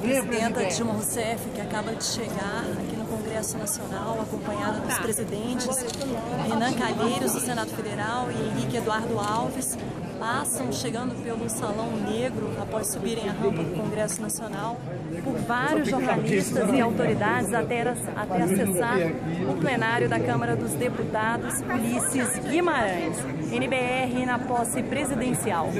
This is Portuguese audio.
presidenta Dilma Rousseff, que acaba de chegar aqui no Congresso Nacional, acompanhada dos tá. presidentes Renan Calheiros, do Senado Federal, e Henrique Eduardo Alves, passam chegando pelo Salão Negro após subirem a rampa do Congresso Nacional por vários jornalistas e autoridades até, até acessar o plenário da Câmara dos Deputados Ulisses Guimarães, NBR na posse presidencial.